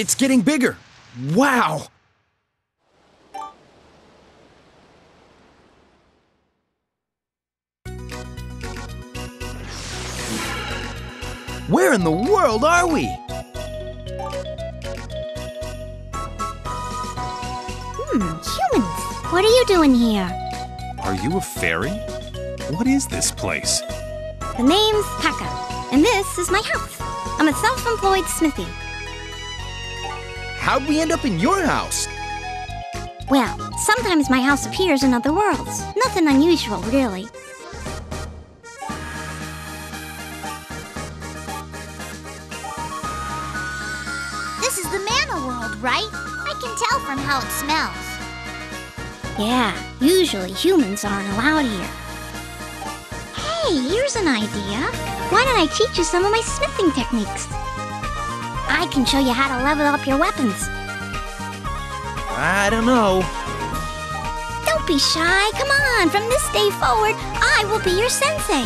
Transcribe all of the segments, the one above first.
It's getting bigger. Wow! Where in the world are we? Hmm, humans. What are you doing here? Are you a fairy? What is this place? The name's Pekka, and this is my house. I'm a self-employed smithy. How'd we end up in your house? Well, sometimes my house appears in other worlds. Nothing unusual, really. This is the mana world, right? I can tell from how it smells. Yeah, usually humans aren't allowed here. Hey, here's an idea. Why don't I teach you some of my smithing techniques? I can show you how to level up your weapons. I don't know. Don't be shy. Come on. From this day forward, I will be your sensei.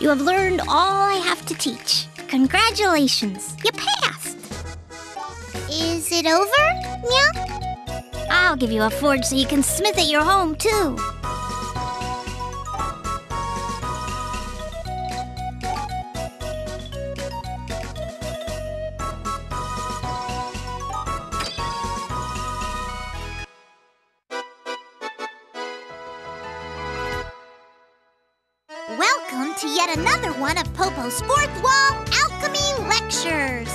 You have learned all I have to teach. Congratulations. You passed. Is it over? Meow? I'll give you a forge so you can smith at your home, too. Welcome to yet another one of Popo's Fourth Wall Alchemy Lectures.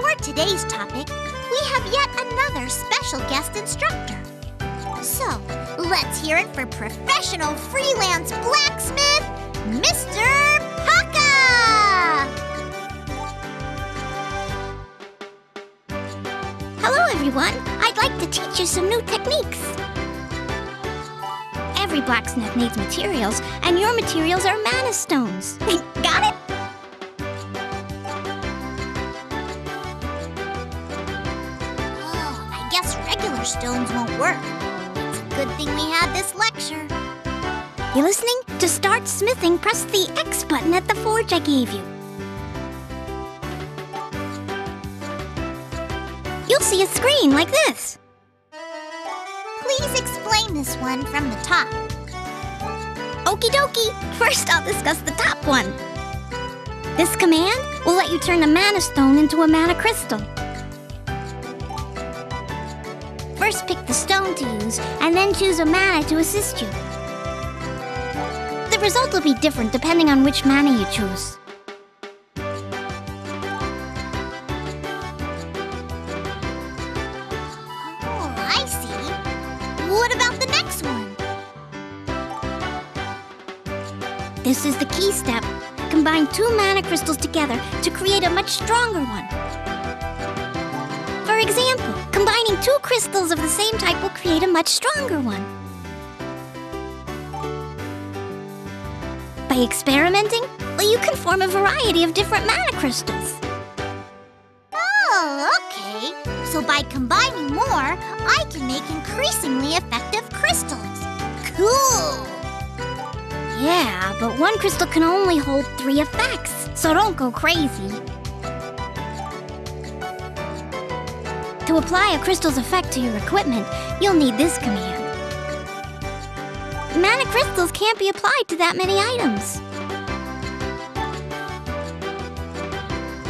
For today's topic, we have yet another special guest instructor. So, let's hear it for professional freelance blacksmith, Mr. Paka! Hello, everyone. I'd like to teach you some new techniques. Every blacksmith needs materials, and your materials are mana stones. Got it? Guess regular stones won't work. It's a good thing we had this lecture. You listening? To start smithing, press the X button at the forge I gave you. You'll see a screen like this. Please explain this one from the top. Okie dokie. First, I'll discuss the top one. This command will let you turn a mana stone into a mana crystal. First, pick the stone to use, and then choose a mana to assist you. The result will be different depending on which mana you choose. Oh, I see. What about the next one? This is the key step. Combine two mana crystals together to create a much stronger one. Example, combining two crystals of the same type will create a much stronger one. By experimenting, well, you can form a variety of different mana crystals. Oh, okay. So by combining more, I can make increasingly effective crystals. Cool! Yeah, but one crystal can only hold three effects, so don't go crazy. To apply a crystal's effect to your equipment, you'll need this command. Mana crystals can't be applied to that many items.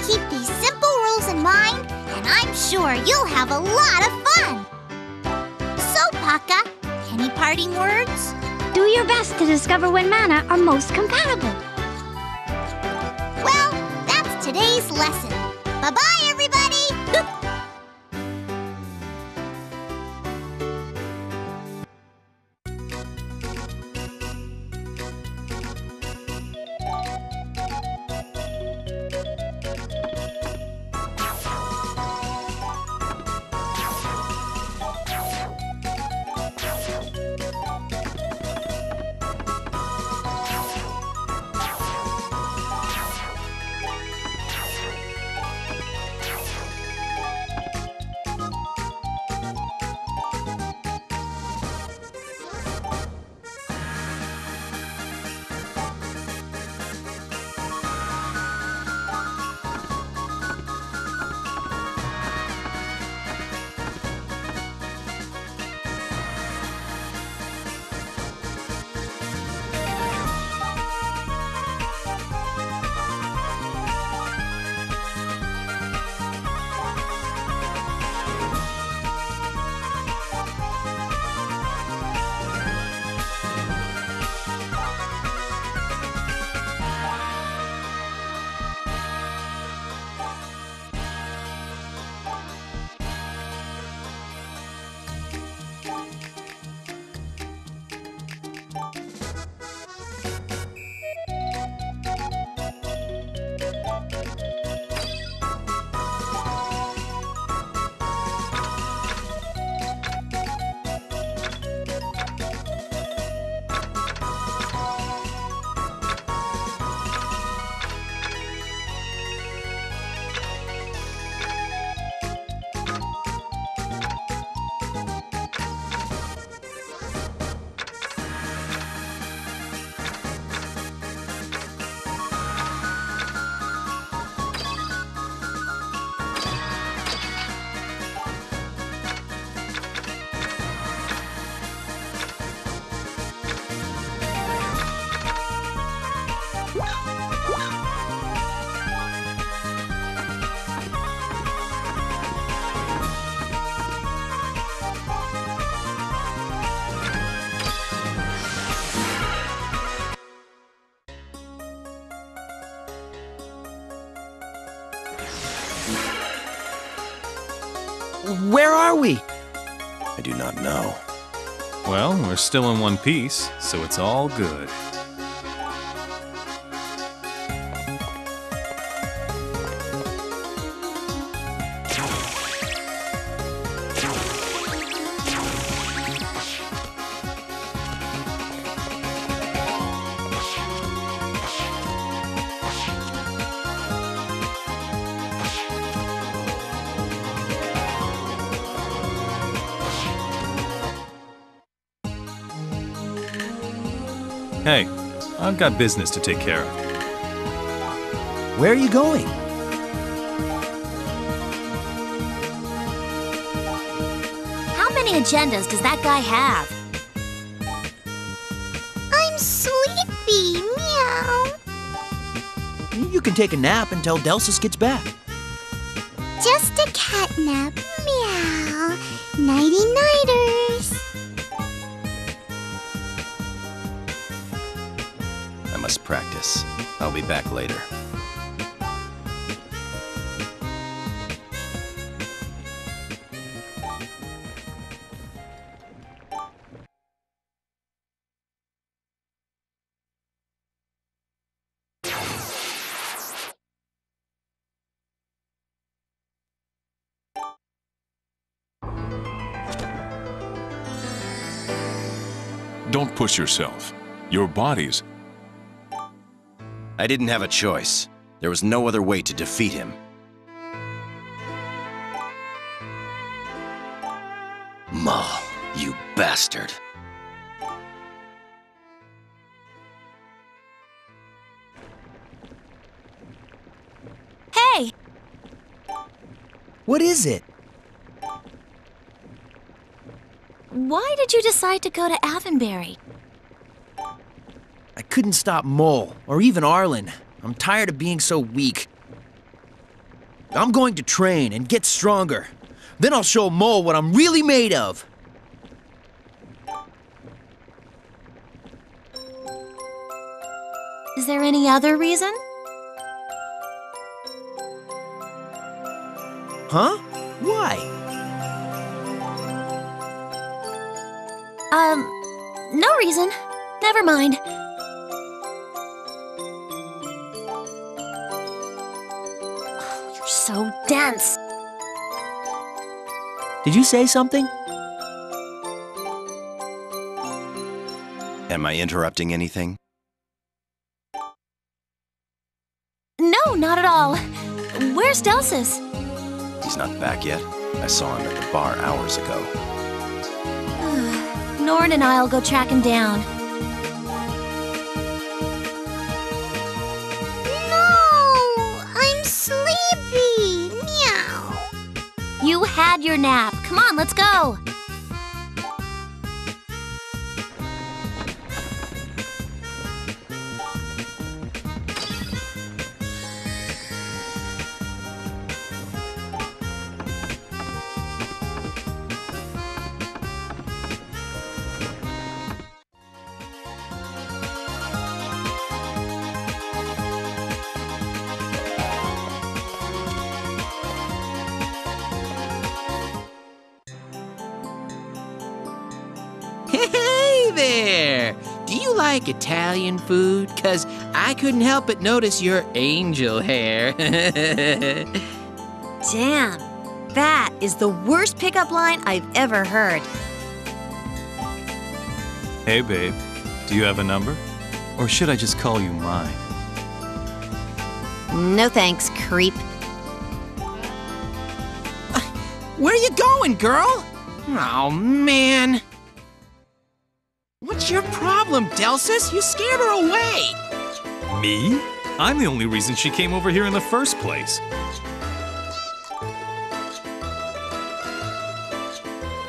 Keep these simple rules in mind, and I'm sure you'll have a lot of fun. So, Paka, any parting words? Do your best to discover when mana are most compatible. Well, that's today's lesson. Bye bye, do not know. Well, we're still in one piece, so it's all good. Hey, I've got business to take care of. Where are you going? How many agendas does that guy have? I'm sleepy. Meow. You can take a nap until Delsus gets back. Just a cat nap. Meow. Nighty must practice. I'll be back later. Don't push yourself. Your body's. I didn't have a choice. There was no other way to defeat him. Maul, you bastard. Hey! What is it? Why did you decide to go to Avonbury? I couldn't stop Mole, or even Arlen. I'm tired of being so weak. I'm going to train and get stronger. Then I'll show Mole what I'm really made of. Is there any other reason? Huh? Why? Um, no reason. Never mind. So dense. Did you say something? Am I interrupting anything? No, not at all. Where's Delsus? He's not back yet. I saw him at the bar hours ago. Norn and I'll go track him down. Had your nap. Come on, let's go. Like Italian food? Cause I couldn't help but notice your angel hair. Damn. That is the worst pickup line I've ever heard. Hey, babe. Do you have a number? Or should I just call you mine? No thanks, creep. Where are you going, girl? Oh, man. What's your problem, Delsus? You scared her away. Me? I'm the only reason she came over here in the first place.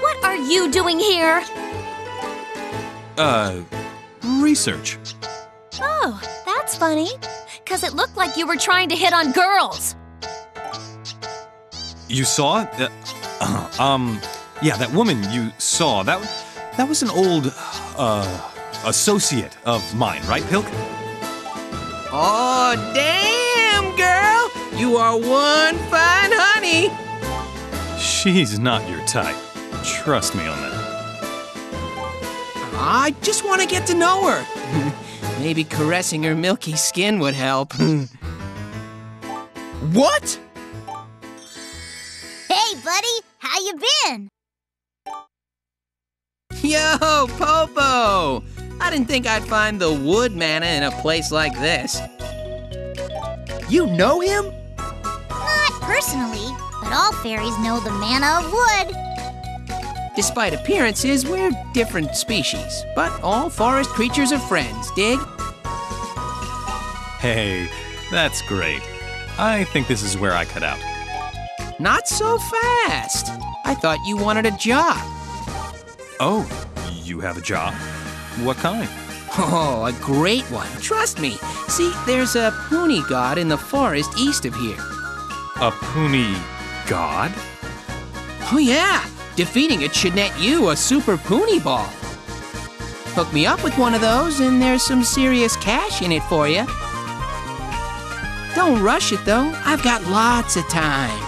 What are you doing here? Uh, research. Oh, that's funny. Cause it looked like you were trying to hit on girls. You saw? Uh, um, yeah, that woman you saw, that, that was an old, uh, associate of mine, right, Pilk? Oh, damn, girl! You are one fine honey. She's not your type. Trust me on that. I just want to get to know her. Maybe caressing her milky skin would help. what? Hey, buddy! How you been? Yo, Popo! I didn't think I'd find the wood mana in a place like this. You know him? Not personally, but all fairies know the mana of wood. Despite appearances, we're different species, but all forest creatures are friends, dig? Hey, that's great. I think this is where I cut out. Not so fast. I thought you wanted a job. Oh, you have a job? What kind? Oh, a great one. Trust me. See, there's a Puni god in the forest east of here. A Puni god? Oh, yeah. Defeating it should net you a super Puni ball. Hook me up with one of those, and there's some serious cash in it for you. Don't rush it, though. I've got lots of time.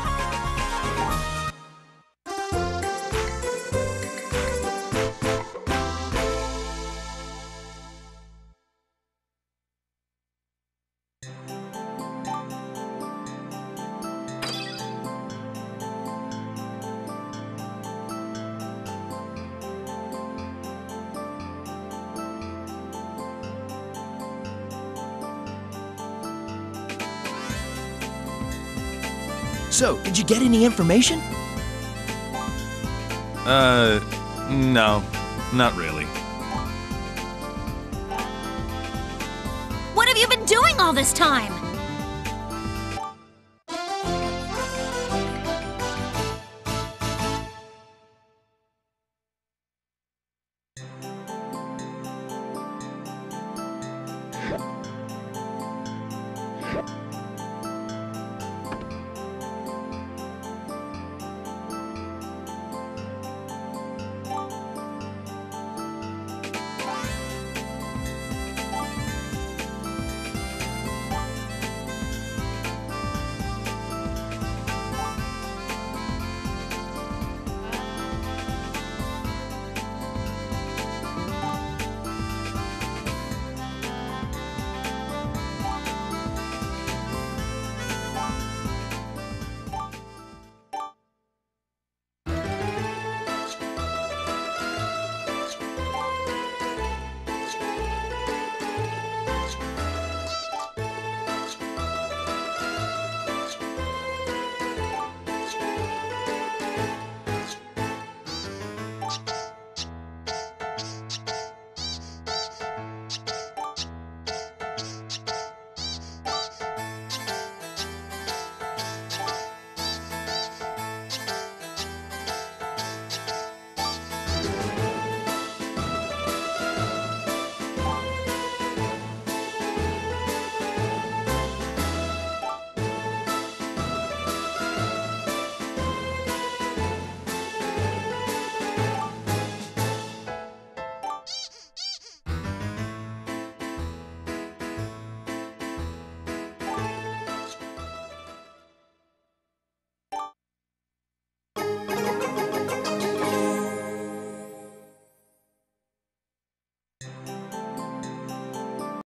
Did you get any information? Uh, no, not really. What have you been doing all this time?